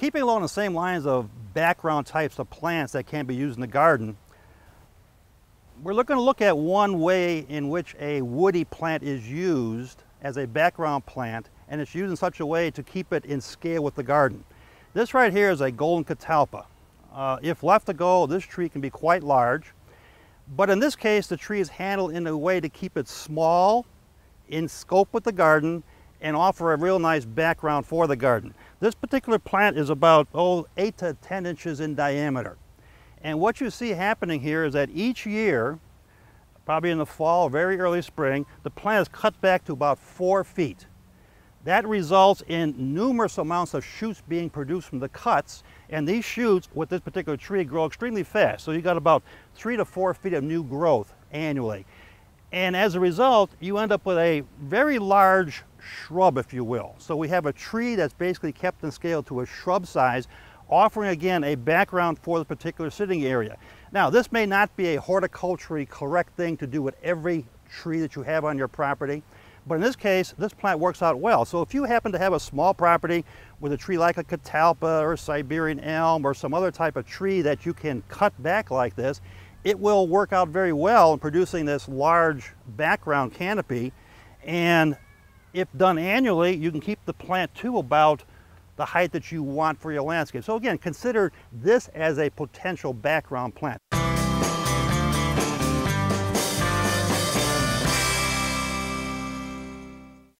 Keeping along the same lines of background types of plants that can be used in the garden, we're looking to look at one way in which a woody plant is used as a background plant and it's used in such a way to keep it in scale with the garden. This right here is a golden catalpa. Uh, if left to go, this tree can be quite large, but in this case, the tree is handled in a way to keep it small, in scope with the garden, and offer a real nice background for the garden. This particular plant is about, oh, 8 to 10 inches in diameter. And what you see happening here is that each year, probably in the fall, very early spring, the plant is cut back to about four feet. That results in numerous amounts of shoots being produced from the cuts, and these shoots with this particular tree grow extremely fast. So you got about three to four feet of new growth annually. And as a result, you end up with a very large shrub, if you will. So we have a tree that's basically kept in scale to a shrub size, offering again a background for the particular sitting area. Now, this may not be a horticulturally correct thing to do with every tree that you have on your property, but in this case, this plant works out well. So if you happen to have a small property with a tree like a catalpa or a Siberian elm or some other type of tree that you can cut back like this, it will work out very well in producing this large background canopy. And if done annually, you can keep the plant to about the height that you want for your landscape. So again, consider this as a potential background plant.